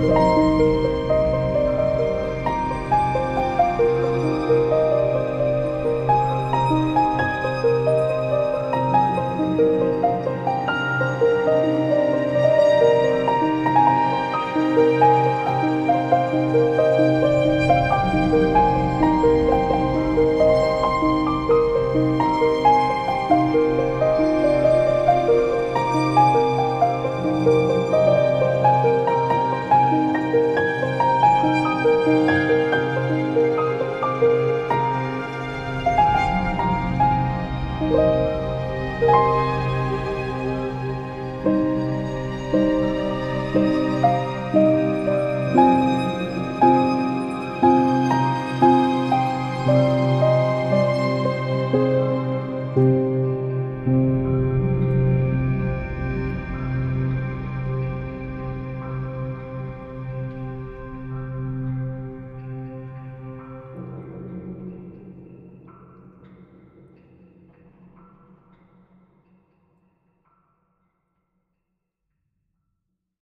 Música